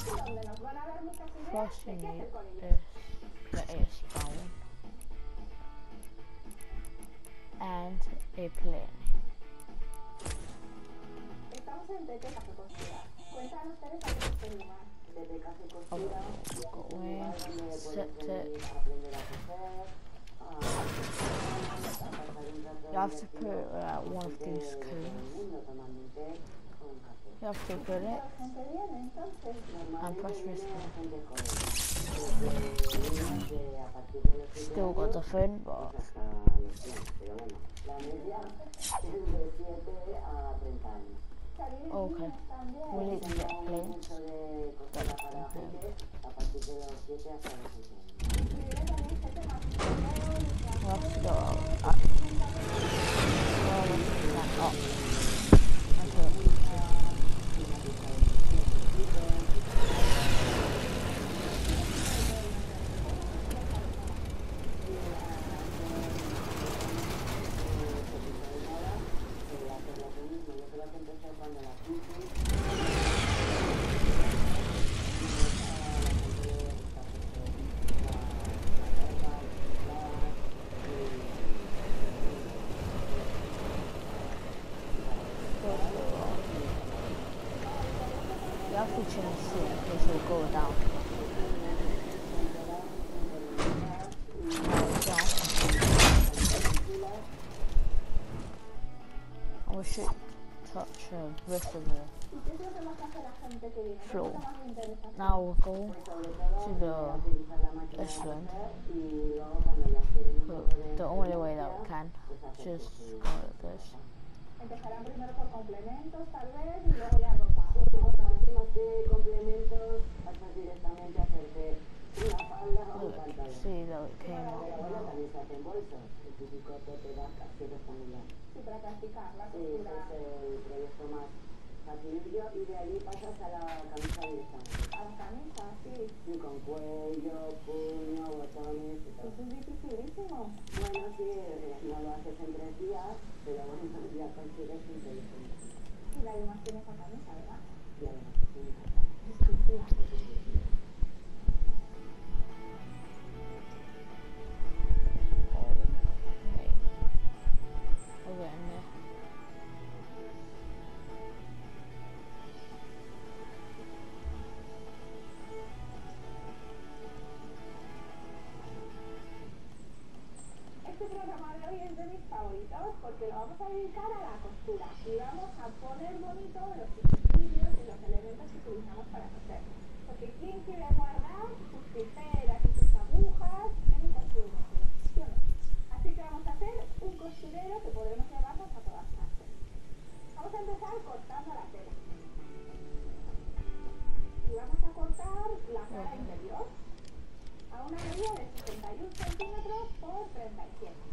set puedes it. venir a aprender a coser, a, a pasar un rato You have to put it at one of these cones. You have to put it. Normalmente press still got the phone bar. hasta los 100, pero bueno, la media es de 7 a 30 años. Salir Okay. también. We need to get Tengo un planes. curso de costura para gente a partir de los 7 hasta los 11 años. Viene también gente más joven, You have to go up. up. Oh, that's up. Okay. You have to change seat because you'll go down. Right, down. And we should touch a breathable ¿Y qué es lo que más hace la gente que viene? ¿Qué es lo floor. Now we'll go to the restaurant. The only way that we can, just go like this. Sí, para más facilillo y de pasas a la camisa. A la camisa, con cuello, puño, botones. Eso es. Bueno, sí, eh, no lo haces en tres días, pero bueno, programa de hoy es de mis favoritos porque lo vamos a dedicar a la costura y vamos a poner bonito los utensilios y los elementos que utilizamos para coser. Porque ¿quién quiere guardar sus tijeras y sus agujas en un costurero? ¿Sí o no? Así que vamos a hacer un costurero que podremos llevarnos a todas partes. Vamos a empezar cortando la tela. Y vamos a cortar la cara interior a una medida de 61 centímetros por 37.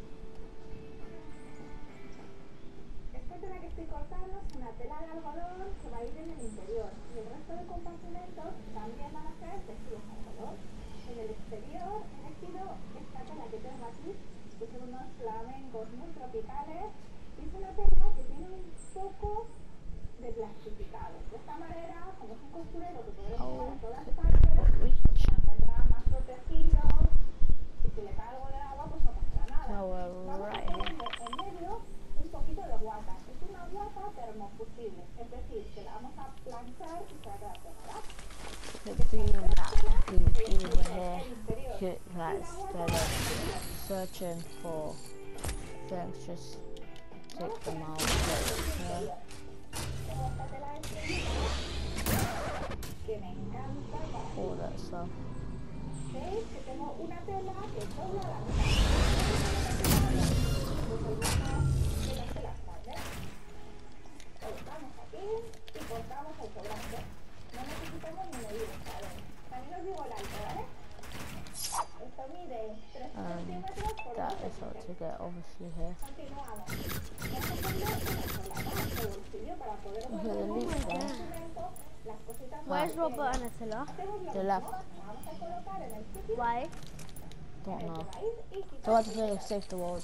Esta tela que estoy cortando es una tela de algodón que va a ir en el interior y el resto de compartimentos también van a ser tejidos de algodón. En el exterior he elegido esta tela que tengo aquí, que son unos flamencos muy tropicales y es una tela que tiene un poco de plastificado. De esta manera, como es un costurero que you, like, instead of searching for things, just take them out, all that stuff. Poder Okay, guardar the los leaf one. documentos, las cositas más Where's. Robert and Attila? The left. Vamos a colocar en el sitio Why? Don't know. raíz y So quitar what to play Save the World?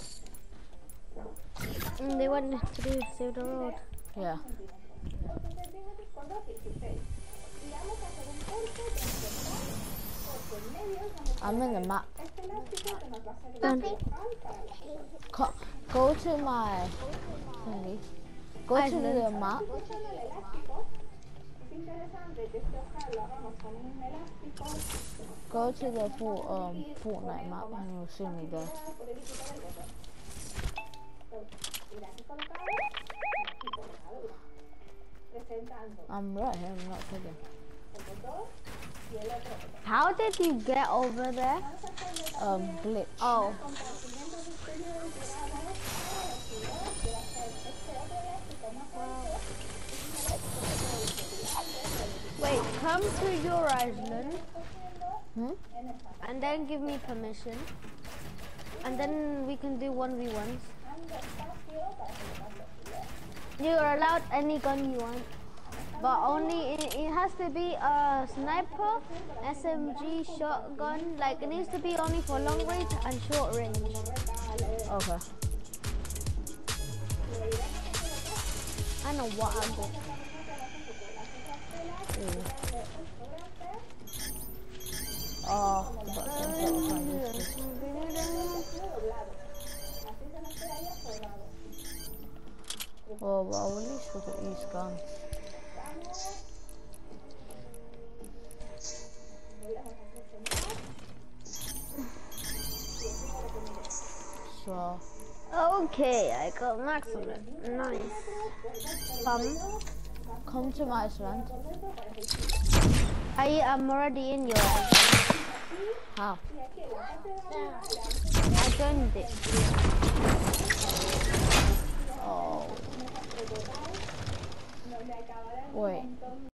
Mm, they want to do Save the World. Yeah. 8 centímetros con 2 16. Y vamos a hacer un corte de central porque en medio vamos a I'm in the map. Este elástico que nos va a servir de central para la Co- go to my thingy. Go to the map. usando el elástico. Es interesante que este ojal lo hagamos con un elástico Go to the full, um, Fortnite map and you'll see me there. por el equipo del botón. Entonces, mira, aquí colocado, aquí colocado, mira. Presentando I'm right here, I'm not kidding. el botón y el otro botón. How did you get over there? Vamos a hacerle Um, glitch. Oh, compartimentos exteriores llegados a la ciudad de hacer este otro elástico más alto. wait, come to your island Hmm? and then give me permission. And then we can do 1v1s. You're allowed any gun you want. But only, it, it has to be a sniper, SMG, shotgun. Like, it needs to be only for long range and short range. Okay. I know what I'm doing. So, Okay, I got maximum. Nice. Come. come to my island. I am already in your island. How? I joined it. Oh. Wait.